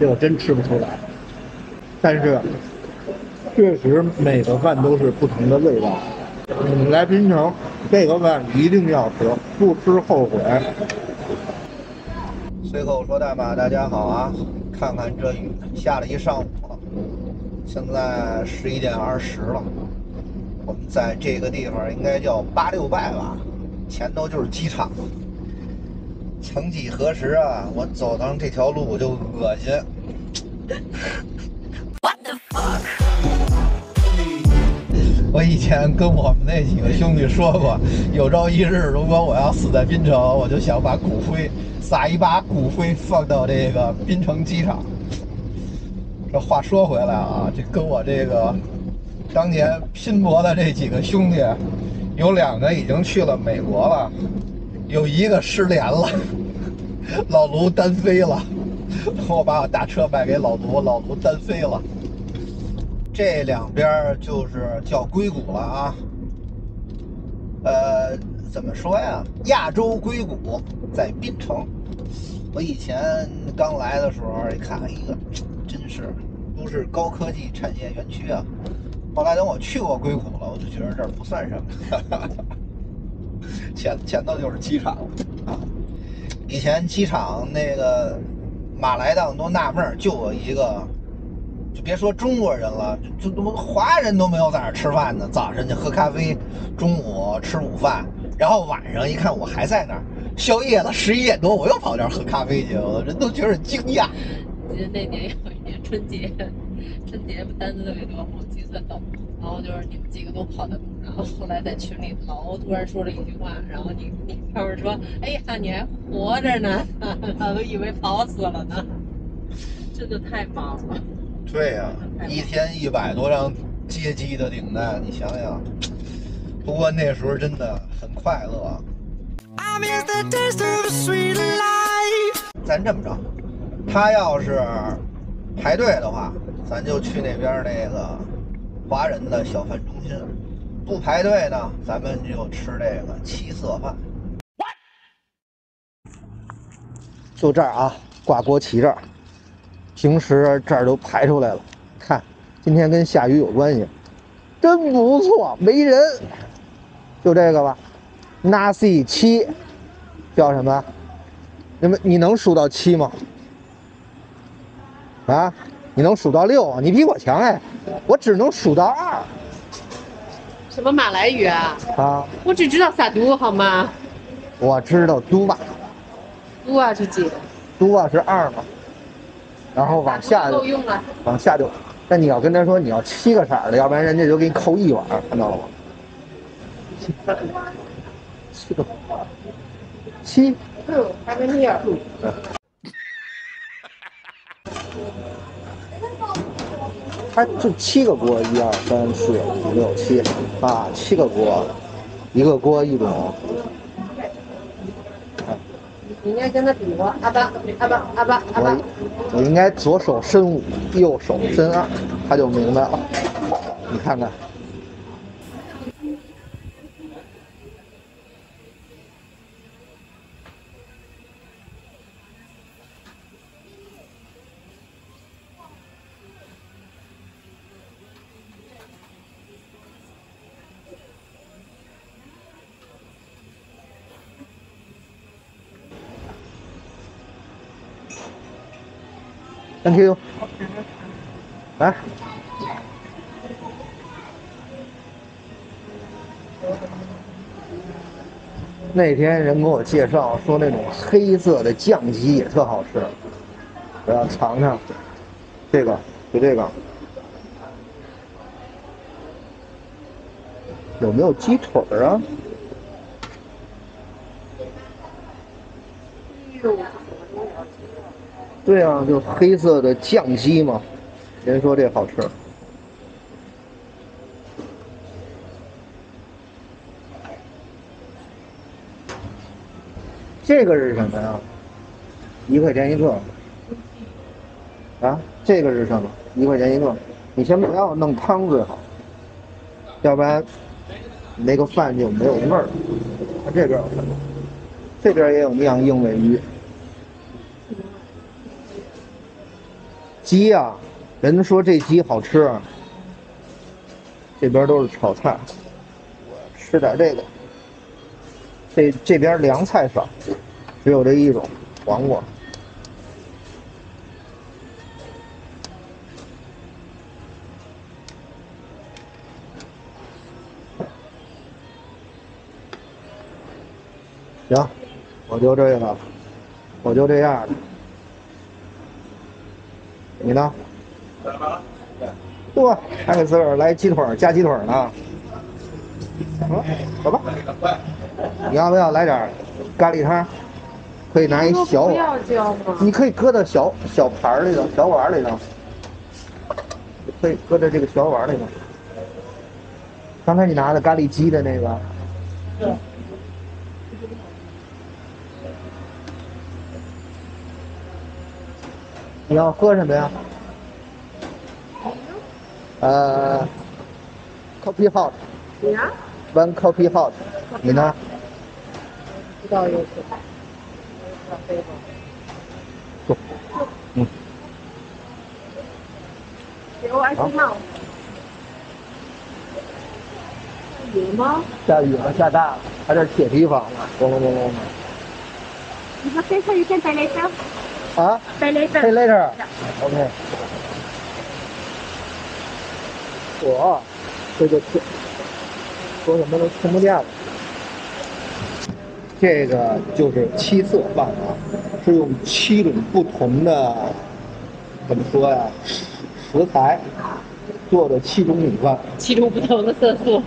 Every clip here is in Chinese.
这个真吃不出来。但是，确实每个饭都是不同的味道。你们来槟城，这个饭一定要吃，不吃后悔。随口说大马，大家好啊！看看这雨，下了一上午了，现在十一点二十了。我们在这个地方应该叫八六拜吧，前头就是机场。曾几何时啊，我走上这条路我就恶心。我以前跟我们那几个兄弟说过，有朝一日如果我要死在槟城，我就想把骨灰撒一把骨灰放到这个槟城机场。这话说回来啊，这跟我这个当年拼搏的这几个兄弟，有两个已经去了美国了，有一个失联了，老卢单飞了。我把我大车卖给老卢，老卢单飞了。这两边就是叫硅谷了啊，呃，怎么说呀？亚洲硅谷在槟城。我以前刚来的时候一看，一个真是都是高科技产业园区啊。后来等我去过硅谷了，我就觉得这儿不算什么，前前头就是机场啊。以前机场那个马来档都纳闷，就我一个。就别说中国人了，就就华人都没有在那儿吃饭呢。早晨就喝咖啡，中午吃午饭，然后晚上一看我还在那儿，宵夜了，十一点多我又跑那儿喝咖啡去了，人都觉得惊讶。记 得那年有一年春节，春节单子特别多，我计算到，然后就是你们几个都跑的，然后后来在群里头突然说了一句话，然后你你哥们说：“哎呀，你还活着呢，我都以为跑死了呢。”真的太忙了。对呀，一天一百多张接机的订单，你想想。不过那时候真的很快乐。咱这么着，他要是排队的话，咱就去那边那个华人的小饭中心；不排队呢，咱们就吃这个七色饭。就这儿啊，挂国旗这儿。平时这儿都排出来了，看，今天跟下雨有关系，真不错，没人，就这个吧，Nasi 七，叫什么？那么你能数到七吗？啊，你能数到六？你比我强哎，我只能数到二。什么马来语啊？啊，我只知道撒都，好吗？我知道嘟吧。嘟啊是几？嘟啊是二嘛？然后往下，往下就，那你要跟他说你要七个色的，要不然人家就给你扣一碗，看到了吗？七个，七，还没你二。他就七个锅，一二三四五六七，啊，七个锅，一个锅一种。你应该跟他比划，阿巴阿巴阿巴阿巴。我我应该左手伸五，右手伸二，他就明白了。你看看。Thank you。来。那天人给我介绍说，那种黑色的酱鸡也特好吃，我要尝尝。这个，就这个。有没有鸡腿儿啊？对啊，就黑色的酱鸡嘛，人说这好吃。这个是什么呀？一块钱一个。啊，这个是什么？一块钱一个。你先不要弄汤最好，要不然那个饭就没有味儿。看这边有什么？这边也有酿硬尾鱼。鸡啊，人家说这鸡好吃，这边都是炒菜，我吃点这个。这这边凉菜少，只有这一种黄瓜。行，我就这个，我就这样的。你呢？不，还给自个儿来鸡腿加鸡腿呢。嗯，走吧。你要不要来点咖喱汤？可以拿一小碗。你可以搁到小小盘里头、小碗里头。可以搁在这个小碗里头。刚才你拿的咖喱鸡的那个。你要喝什么呀？呃，coffee hot。你呢？One coffee hot。你呢？不知道有谁。坐。嗯。给我二十号。下雨吗？下雨了，下大了，还在铁皮房呢，咣咣咣咣的。你说这次你先带来着？啊 later. Say later。OK。我这个听说什么都听不见了。这个就是七色饭啊，是用七种不同的怎么说呀食食材做的七种米饭。七种不同的色素。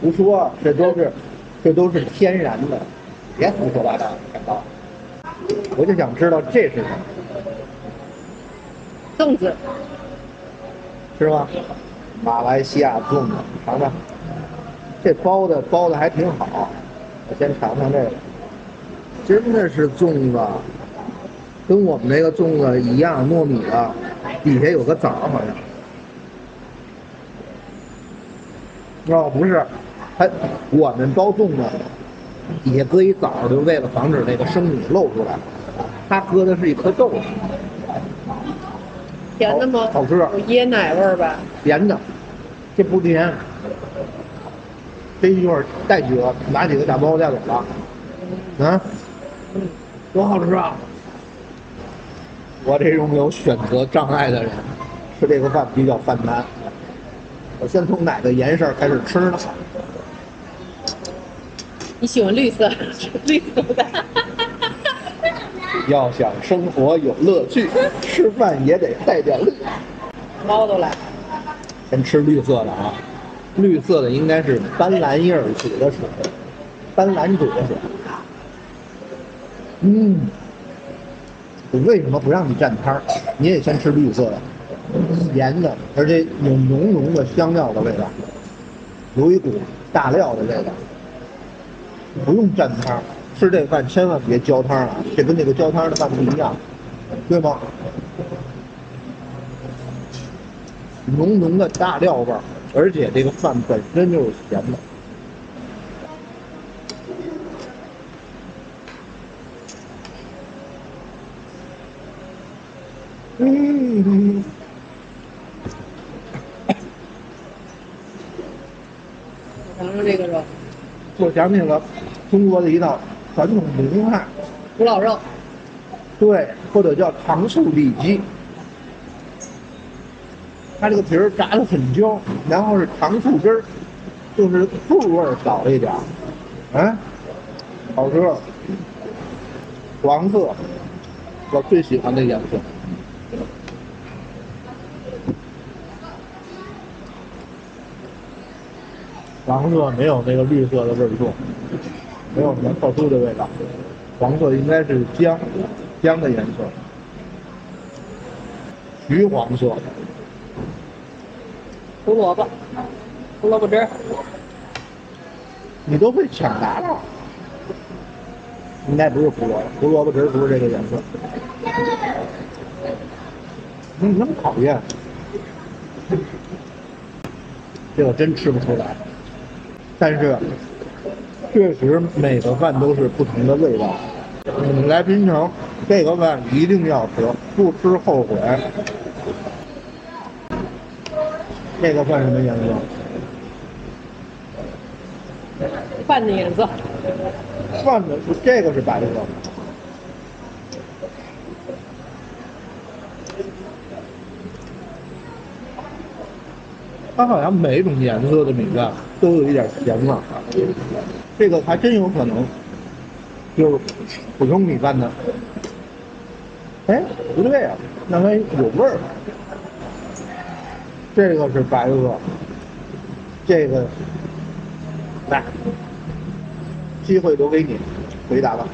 胡说，这都是这都是天然的，别胡说八道，知道我就想知道这是什么。粽子。是吗？马来西亚粽子，尝尝。这包的包的还挺好，我先尝尝这个。真的是粽子，跟我们那个粽子一样，糯米的，底下有个枣好像。哦，不是，它我们包粽子底下搁一枣，就为了防止那个生米露出来。他搁的是一颗豆子。甜的吗？好吃。有椰奶味儿吧？甜的，这不甜。这一会儿带几个，拿几个打包带走了。啊？多好吃啊！我这种有选择障碍的人，吃这个饭比较犯难。我先从哪个颜色开始吃呢？你喜欢绿色，绿色的。要想生活有乐趣，吃饭也得带点绿。猫都来了。先吃绿色的啊，绿色的应该是斑斓叶煮的水，斑斓煮的水。嗯，我为什么不让你蘸汤？你也先吃绿色的，咸的，而且有浓浓的香料的味道，有一股大料的味道。不用蘸汤。吃这饭千万别浇汤啊，这跟那个浇汤的饭不一样，对吗？浓浓的大料味儿，而且这个饭本身就是咸的。嗯，尝尝这个肉。我想起了中国的一道。传统名菜，古老肉，对，或者叫糖醋里脊。它这个皮儿炸的很焦，然后是糖醋汁儿，就是醋味儿少一点儿，嗯，好吃。黄色，我最喜欢的颜色。黄色没有那个绿色的味儿重。没有什么特殊的味道，黄色应该是姜，姜的颜色，橘黄色，胡萝卜，胡萝卜汁儿，你都会抢答了，应该不是胡萝卜，胡萝卜汁不是这个颜色，你那么讨厌，这我真吃不出来，但是。确实，每个饭都是不同的味道。你们来槟城，这个饭一定要吃，不吃后悔。这个饭什么颜色？饭的颜色，饭的是这个是白色。它好像每种颜色的米饭都有一点咸味儿，这个还真有可能就是普通米饭的。哎，不对啊，那它有味儿。这个是白鹅，这个来，机会留给你，回答吧。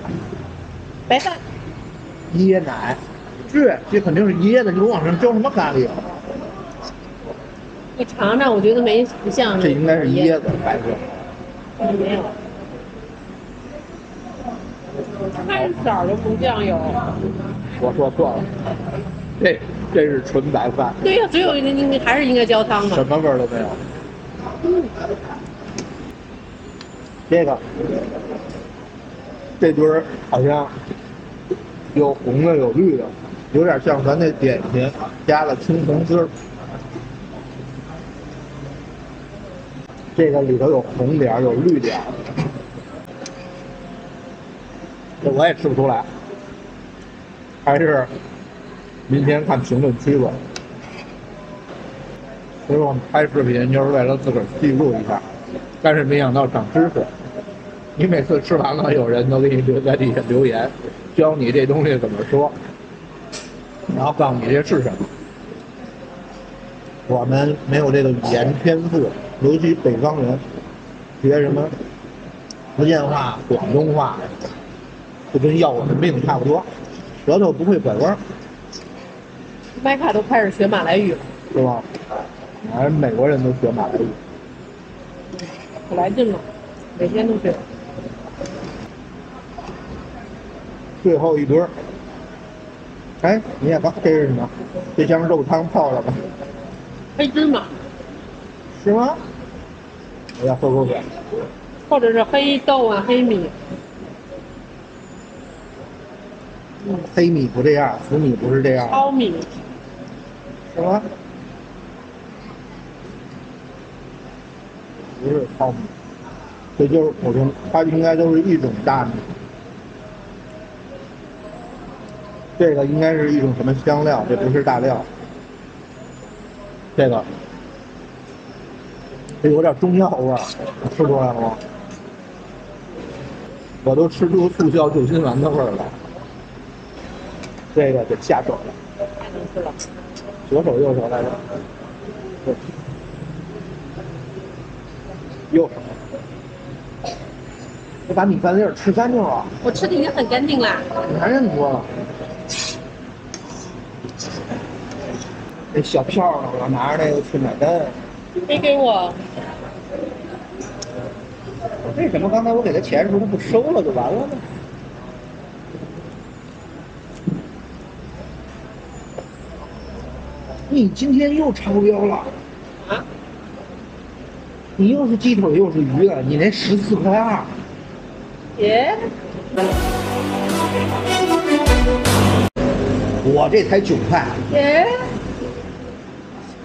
白饭，椰奶，是，这肯定是椰子，你往上浇什么咖喱啊？你尝尝，我觉得没不像。这应该是椰子，白鹅。没有。看色儿都不酱油。我说错了，这这是纯白饭，对呀、只有你你还是应该浇汤的。什么味儿都没有。这个这堆儿好像有红的有绿的，有点像咱那点心加了青红丝儿。这个里头有红点儿有绿点儿，我也吃不出来，还是明天看评论区吧。所以我们拍视频就是为了自个儿记录一下，但是没想到长知识。你每次吃完了，有人都给你留在底下留言，教你这东西怎么说，然后告诉你这是什么。我们没有这个语言天赋，尤其北方人，学什么福建话、广东话，就跟要我的命差不多，舌头不会拐弯儿，麦卡都开始学马来语了，是吧？反正美国人都学马来语。可来劲了，每天都学。最后一堆儿。哎，你也看这是什么？这像肉汤泡了吧？黑芝麻，是吗？我要喝口水。或者是黑豆啊、黑米。嗯，黑米不这样，紫米不是这样，糙米，什么？不是糙米，这就是普通，它应该都是一种大米。这个应该是一种什么香料？这不是大料。这个，这有点中药味儿，吃出来了吗？我都吃出速效救心丸的味儿了。这个得下手了，太能吃了。左手右手来着？对，右手。我把米饭粒儿吃干净了，我吃的已经很干净了。男人多了。这小票呢，我要拿着那个去买单。没给我，为什么刚才我给他钱的时候他不收了就完了呢？你今天又超标了啊？你又是鸡腿又是鱼的，你那十四块二，耶，我这才九块，耶，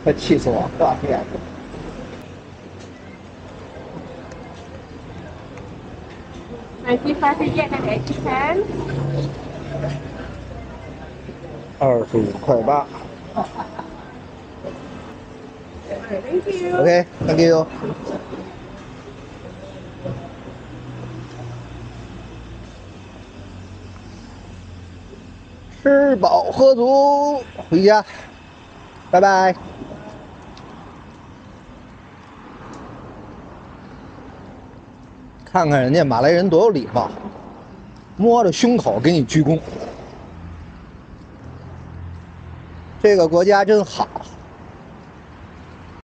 快气死我！我天！买鸡发是燕的。二十五块八。OK，Thank you。吃饱喝足，回家，拜拜。看看人家马来人多有礼貌，摸着胸口给你鞠躬。这个国家真好。